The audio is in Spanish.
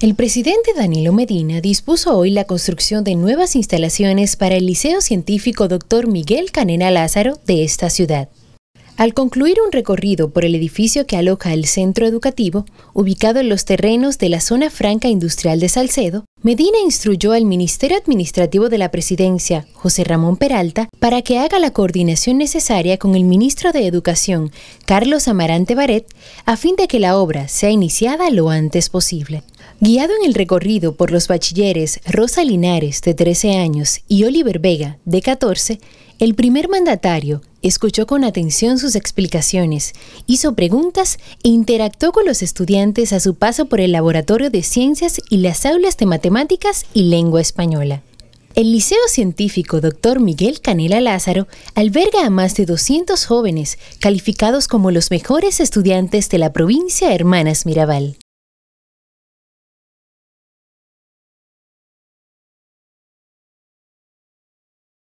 El presidente Danilo Medina dispuso hoy la construcción de nuevas instalaciones para el Liceo Científico Dr. Miguel Canena Lázaro de esta ciudad. Al concluir un recorrido por el edificio que aloja el centro educativo, ubicado en los terrenos de la zona franca industrial de Salcedo, Medina instruyó al Ministerio Administrativo de la Presidencia, José Ramón Peralta, para que haga la coordinación necesaria con el ministro de Educación, Carlos Amarante Baret, a fin de que la obra sea iniciada lo antes posible. Guiado en el recorrido por los bachilleres Rosa Linares, de 13 años, y Oliver Vega, de 14, el primer mandatario escuchó con atención sus explicaciones, hizo preguntas e interactuó con los estudiantes a su paso por el Laboratorio de Ciencias y las aulas de Matemáticas y Lengua Española. El Liceo Científico Dr. Miguel Canela Lázaro alberga a más de 200 jóvenes calificados como los mejores estudiantes de la provincia Hermanas Mirabal.